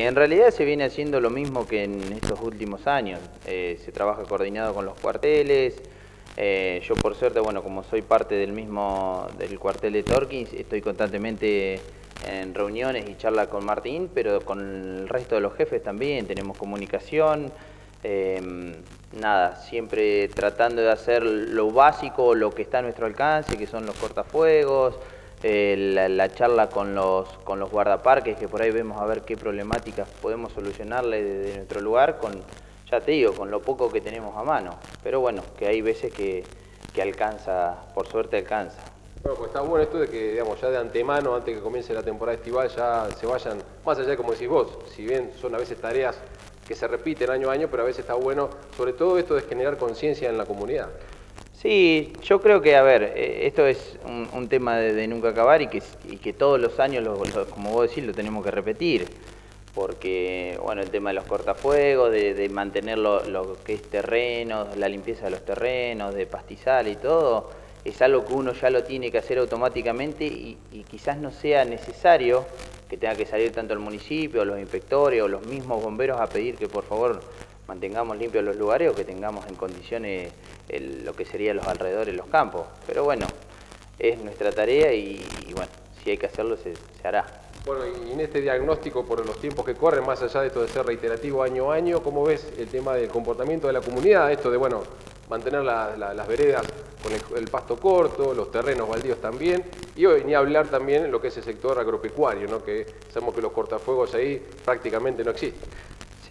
En realidad se viene haciendo lo mismo que en estos últimos años. Eh, se trabaja coordinado con los cuarteles. Eh, yo por suerte, bueno, como soy parte del mismo del cuartel de Torkins, estoy constantemente en reuniones y charla con Martín, pero con el resto de los jefes también tenemos comunicación. Em, nada, siempre tratando de hacer lo básico, lo que está a nuestro alcance, que son los cortafuegos, eh, la, charla con los, con los guardaparques, que por ahí vemos a ver qué problemáticas podemos solucionarle desde nuestro lugar, con, ya te digo, con lo poco que tenemos a mano. Pero bueno, que hay veces que, que alcanza, por suerte alcanza. Bueno, pues está bueno esto de que, digamos, ya de antemano, antes que comience la temporada estival, ya se vayan, más allá como decís vos, si bien son a veces tareas que se repiten año a año, pero a veces está bueno, sobre todo esto de generar conciencia en la comunidad. Sí, yo creo que, a ver, eh, esto es un, tema de, nunca acabar y que, todos los años, como vos decís, lo tenemos que repetir. Porque, bueno, el tema de los cortafuegos, de, mantener lo, que es terreno, la limpieza de los terrenos, de pastizal y todo, es algo que uno ya lo tiene que hacer automáticamente y, y quizás no sea necesario que tenga que salir tanto el municipio, los inspectores o los mismos bomberos a pedir que por favor mantengamos limpios los lugares o que tengamos en condiciones lo que serían los alrededores, los campos. Pero bueno, es nuestra tarea y, bueno, si hay que hacerlo se, hará. Bueno, y en este diagnóstico por los tiempos que corren, más allá de esto de ser reiterativo año a año, ¿cómo ves el tema del comportamiento de la comunidad? Esto de, bueno, mantener las veredas con el, pasto corto, los terrenos baldíos también, y hoy ni hablar también lo que es el sector agropecuario, ¿no? que sabemos que los cortafuegos ahí prácticamente no existen.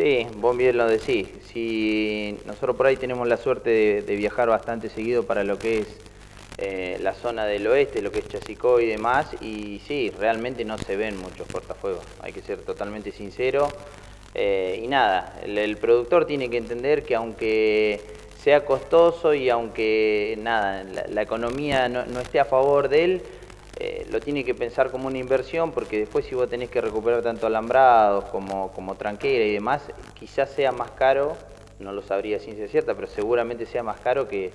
Sí, vos bien lo decís. Si nosotros por ahí tenemos la suerte de, viajar bastante seguido para lo que es eh, la zona del oeste, lo que es Chasicó y demás, y sí, realmente no se ven muchos cortafuegos, hay que ser totalmente sincero. Eh, y nada, el, productor tiene que entender que aunque sea costoso y aunque nada, la, economía no esté a favor de él, eh, lo tiene que pensar como una inversión porque después si vos tenés que recuperar tanto alambrados como, como tranquera y demás, quizás sea más caro, no lo sabría ciencia cierta, pero seguramente sea más caro que,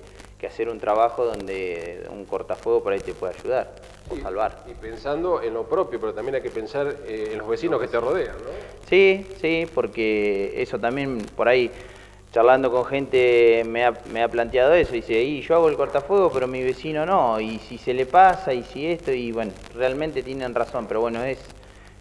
hacer un trabajo donde un cortafuego por ahí te puede ayudar o salvar. Y pensando en lo propio, pero también hay que pensar eh, en los vecinos que te rodean, ¿no? Sí, sí, porque eso también por ahí charlando con gente me ha, me ha planteado eso, dice, y yo hago el cortafuego, pero mi vecino no, y si se le pasa, y si esto, y bueno, realmente tienen razón, pero bueno, es,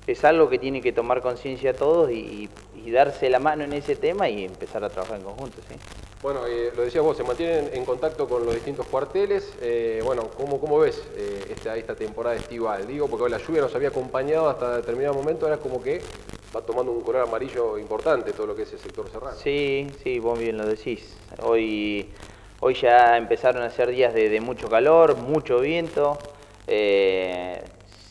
es algo que tiene que tomar conciencia todos y, darse la mano en ese tema y empezar a trabajar en conjunto, ¿sí? Bueno, eh, lo decías vos, se mantienen en contacto con los distintos cuarteles. Eh, bueno, ¿cómo, ¿cómo, ves eh, esta, esta temporada estival? Digo, porque la lluvia nos había acompañado hasta determinado momento, era como que va tomando un color amarillo importante todo lo que es el sector serrano. Sí, sí, vos bien lo decís. Hoy, hoy ya empezaron a ser días de, mucho calor, mucho viento. Eh,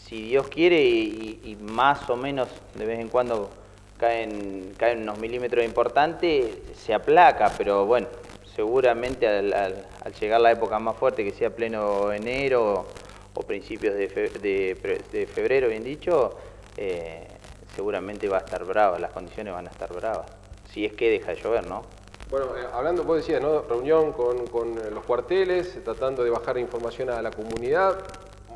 si Dios quiere y, más o menos de vez en cuando caen, caen unos milímetros importantes, se aplaca, pero bueno, seguramente al, llegar la época más fuerte, que sea pleno enero o, principios de, febrero, bien dicho, eh, seguramente va a estar brava, las condiciones van a estar bravas, si es que deja de llover, ¿no? Bueno, eh, hablando, vos decías, ¿no? Reunión con, eh, los cuarteles, tratando de bajar información a la comunidad,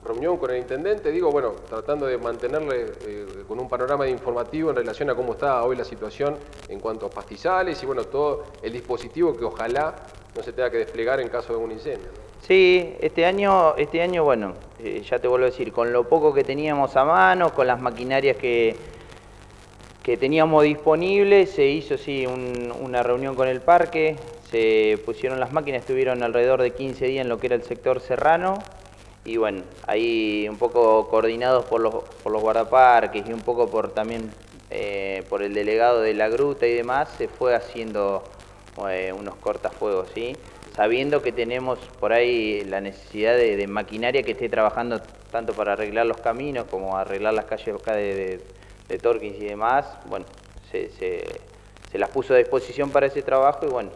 reunión con el intendente, digo, bueno, tratando de mantenerle eh, con un panorama informativo en relación a cómo está hoy la situación en cuanto a pastizales y bueno, todo el dispositivo que ojalá no se tenga que desplegar en caso de un incendio. Sí, este año, este año bueno, ya te vuelvo a decir, con lo poco que teníamos a mano, con las maquinarias que, que teníamos disponibles, se hizo sí una reunión con el parque, se pusieron las máquinas, estuvieron alrededor de 15 días en lo que era el sector serrano y bueno, ahí un poco coordinados por los, por los guardaparques y un poco por también eh, por el delegado de la gruta y demás, se fue haciendo eh, unos cortafuegos, ¿sí? sabiendo que tenemos por ahí la necesidad de, maquinaria que esté trabajando tanto para arreglar los caminos como arreglar las calles acá de Torkins y demás, bueno, se, se, las puso a disposición para ese trabajo y bueno,